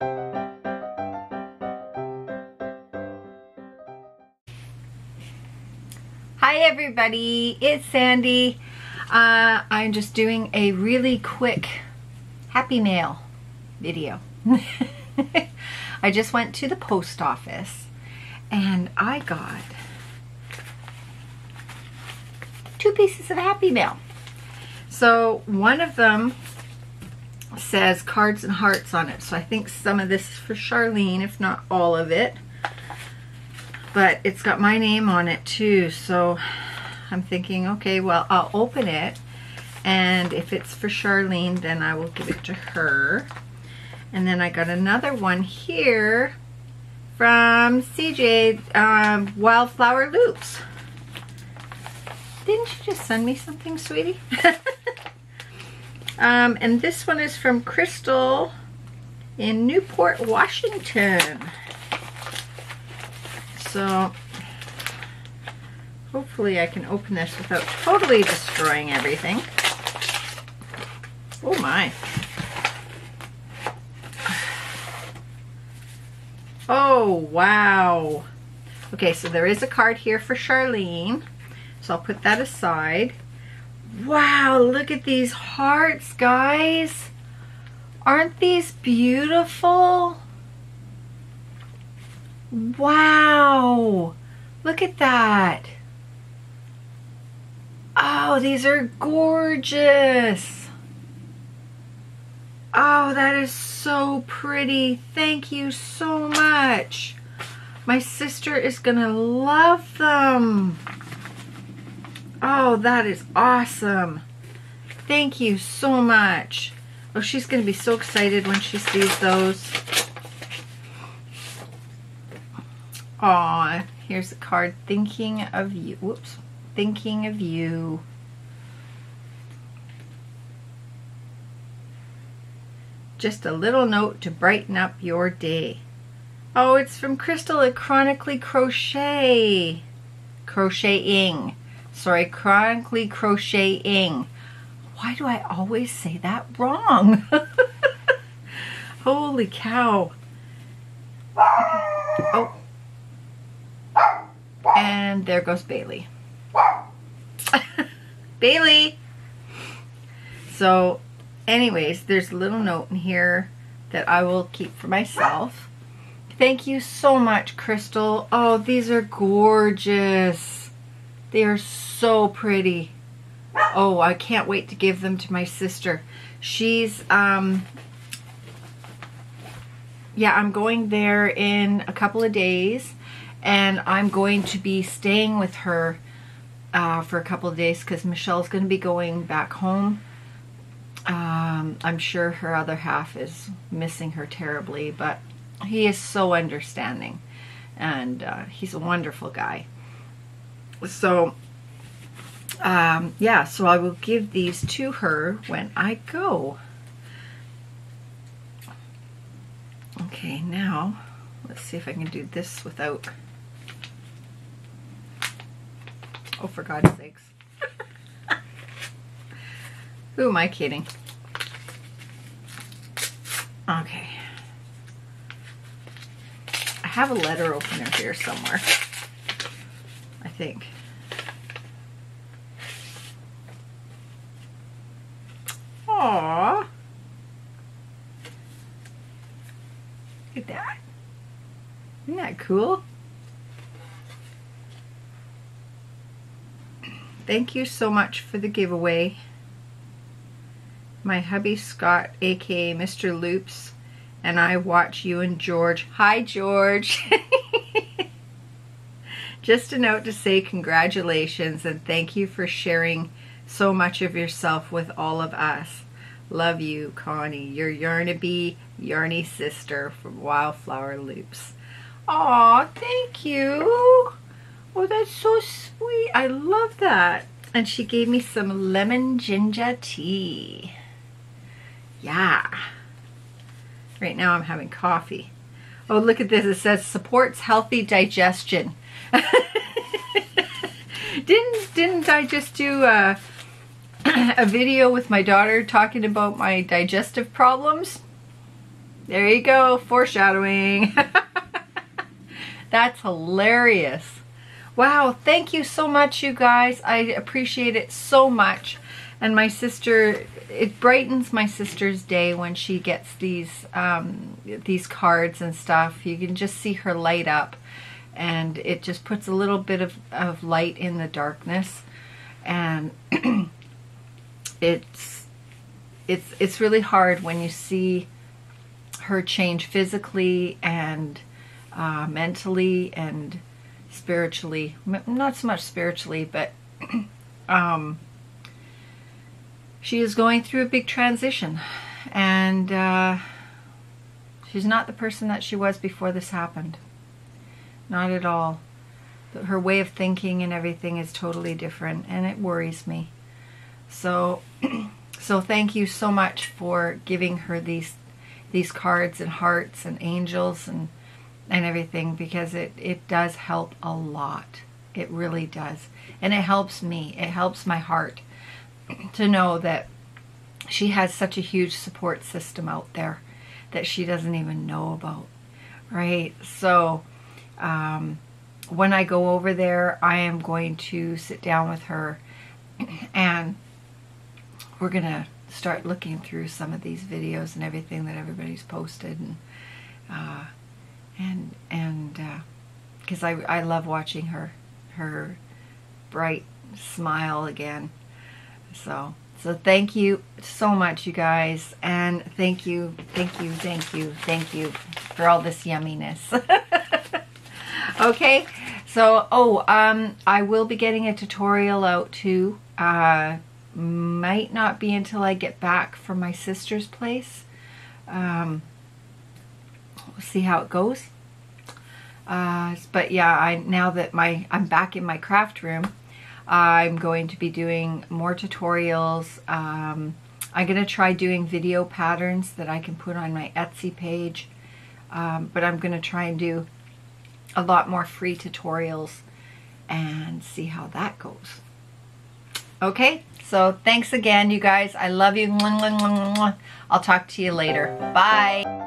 Hi everybody, it's Sandy. Uh, I'm just doing a really quick Happy Mail video. I just went to the post office and I got two pieces of Happy Mail. So one of them says cards and hearts on it. So I think some of this is for Charlene, if not all of it. But it's got my name on it too. So I'm thinking, okay, well, I'll open it. And if it's for Charlene, then I will give it to her. And then I got another one here from CJ um, Wildflower Loops. Didn't you just send me something, sweetie? um, and this one is from Crystal in Newport, Washington. So hopefully I can open this without totally destroying everything. Oh my. Oh, wow. Okay, so there is a card here for Charlene. So I'll put that aside. Wow, look at these hearts, guys. Aren't these beautiful? Wow. Look at that. Oh, these are gorgeous. Oh, that is so pretty. Thank you so much. My sister is going to love them. Oh, that is awesome. Thank you so much. Oh, she's going to be so excited when she sees those. Aw, here's a card. Thinking of you. Whoops. Thinking of you. Just a little note to brighten up your day. Oh, it's from Crystal at Chronically Crochet. Crocheting. Sorry, Chronically Crocheting. Why do I always say that wrong? Holy cow. Oh. And there goes Bailey. Bailey! So, anyways, there's a little note in here that I will keep for myself. Thank you so much, Crystal. Oh, these are gorgeous. They are so pretty. Oh, I can't wait to give them to my sister. She's, um, yeah, I'm going there in a couple of days and I'm going to be staying with her uh, for a couple of days because Michelle's going to be going back home. Um, I'm sure her other half is missing her terribly, but he is so understanding and uh, he's a wonderful guy. So, um, yeah, so I will give these to her when I go. Okay, now let's see if I can do this without Oh, for God's sakes. Who am I kidding? Okay. I have a letter opener here somewhere. Think. Aww. Look at that. Isn't that cool? Thank you so much for the giveaway. My hubby Scott, aka Mr. Loops, and I watch you and George. Hi, George. Just a note to say congratulations and thank you for sharing so much of yourself with all of us. Love you, Connie, your Yarnaby Yarny sister from Wildflower Loops. Aw, thank you. Oh, that's so sweet. I love that. And she gave me some lemon ginger tea. Yeah. Right now I'm having coffee. Oh, look at this. It says supports healthy digestion. didn't didn't I just do uh, a, a video with my daughter talking about my digestive problems? There you go, foreshadowing. That's hilarious. Wow, thank you so much, you guys. I appreciate it so much. And my sister, it brightens my sister's day when she gets these um, these cards and stuff. You can just see her light up, and it just puts a little bit of, of light in the darkness. And it's it's it's really hard when you see her change physically and uh, mentally and spiritually. Not so much spiritually, but um, she is going through a big transition. And uh, she's not the person that she was before this happened. Not at all. Her way of thinking and everything is totally different, and it worries me. So, so thank you so much for giving her these these cards and hearts and angels and and everything because it, it does help a lot. It really does. And it helps me. It helps my heart to know that she has such a huge support system out there that she doesn't even know about. Right? So um, when I go over there, I am going to sit down with her and we're going to start looking through some of these videos and everything that everybody's posted and uh, and and because uh, I I love watching her her bright smile again. So so thank you so much, you guys, and thank you, thank you, thank you, thank you for all this yumminess. okay, so oh um I will be getting a tutorial out too. Uh, might not be until I get back from my sister's place. Um, we'll see how it goes. Uh, but yeah, I now that my I'm back in my craft room, I'm going to be doing more tutorials. Um, I'm going to try doing video patterns that I can put on my Etsy page. Um, but I'm going to try and do a lot more free tutorials and see how that goes. Okay, so thanks again, you guys. I love you. I'll talk to you later. Bye.